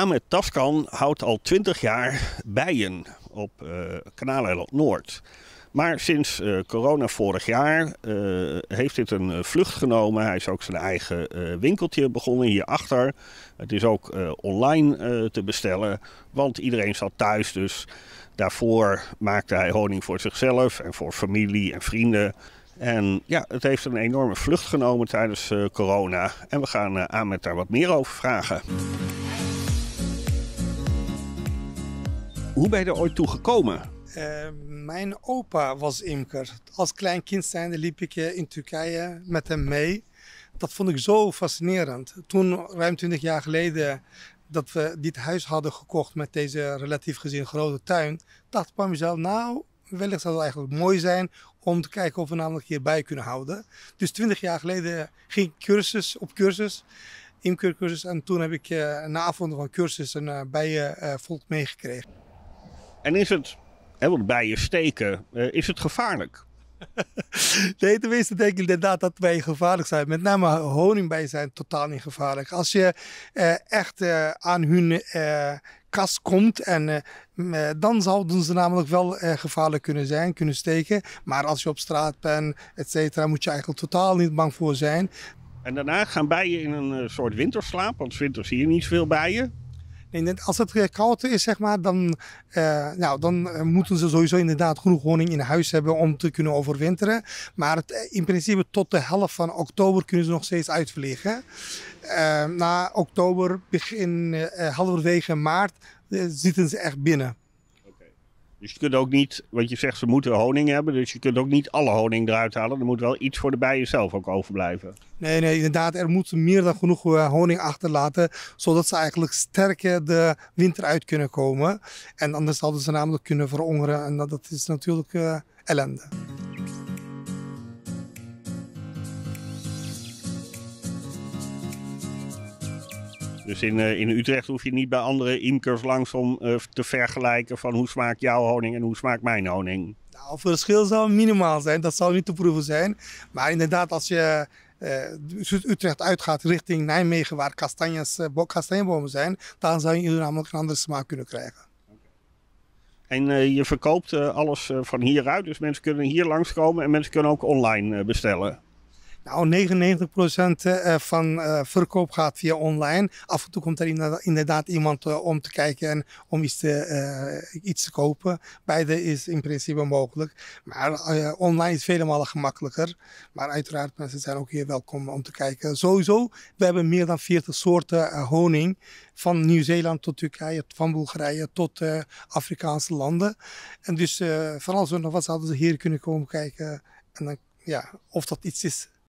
Ahmed Taskan houdt al 20 jaar bijen op uh, Kanaaleiland Noord. Maar sinds uh, corona vorig jaar uh, heeft dit een vlucht genomen. Hij is ook zijn eigen winkeltje begonnen hierachter. Het is ook online te bestellen, want iedereen zat thuis. Dus daarvoor maakte hij honing voor zichzelf en voor familie en vrienden. En ja, het heeft een enorme vlucht genomen tijdens corona. En we gaan uh, Ahmed daar wat meer over vragen. Hoe ben je er ooit toe gekomen? Uh, mijn opa was imker. Als klein kind liep ik in Turkije met hem mee. Dat vond ik zo fascinerend. Toen, ruim 20 jaar geleden, dat we dit huis hadden gekocht met deze relatief gezien grote tuin, dacht ik bij mezelf, nou, wellicht zou het eigenlijk mooi zijn om te kijken of we namelijk hierbij kunnen houden. Dus 20 jaar geleden ging ik cursus, op cursus, imkercursus. En toen heb ik uh, na afronden van cursus een uh, bijenvolk meegekregen. En is het, hè, want bijen steken, uh, is het gevaarlijk? nee, de meeste denken inderdaad dat bijen gevaarlijk zijn. Met name honingbijen zijn totaal niet gevaarlijk. Als je uh, echt uh, aan hun kast komt en dan zouden ze namelijk wel gevaarlijk kunnen zijn, kunnen steken. Maar als je op straat bent, et cetera, moet je eigenlijk totaal niet bang voor zijn. En daarna gaan bijen in een soort winterslaap, want winters zie je niet veel bijen. Als het koud is, zeg maar, dan, uh, nou, dan eh, moeten ze sowieso inderdaad genoeg honing in huis hebben om te kunnen overwinteren. Maar het, eh, in principe tot de helft van oktober kunnen ze nog steeds uitvliegen. Na oktober, begin halverwege maart, zitten ze echt binnen. Dus je kunt ook niet, want je zegt ze moeten honing hebben, dus je kunt ook niet alle honing eruit halen. Er moet wel iets voor de bijen zelf ook overblijven. Nee, nee, inderdaad. Er moet meer dan genoeg eh, honing achterlaten, zodat ze eigenlijk sterker de winter uit kunnen komen. En anders zouden ze namelijk kunnen verongeren en dat, is natuurlijk uh, ellende. Dus in, uh, in Utrecht hoef je niet bij andere imkers langs om uh, te vergelijken van hoe smaakt jouw honing en hoe smaakt mijn honing. Nou, het verschil zou minimaal zijn, dat zou niet te proeven zijn. Maar inderdaad, als je uh, Utrecht uitgaat richting Nijmegen, waar kastanjes, kastanjebomen zijn, dan zou je namelijk een andere smaak kunnen krijgen. En je verkoopt alles van hieruit, dus mensen kunnen hier langskomen en mensen kunnen ook online bestellen. Nou, 99% eh, van uh, verkoop gaat via online. Af en toe komt er inderdaad iemand uh, om te kijken en om iets te, iets te kopen. Beide is in principe mogelijk. Maar online is vele gemakkelijker. Maar uiteraard, mensen zijn ook hier welkom om te kijken. Sowieso, we hebben meer dan 40 soorten honing. Van Nieuw-Zeeland tot Turkije, van Bulgarije tot Afrikaanse landen. En dus vooral zo nog wat zouden ze hier kunnen komen kijken. En dan, ja, of dat iets is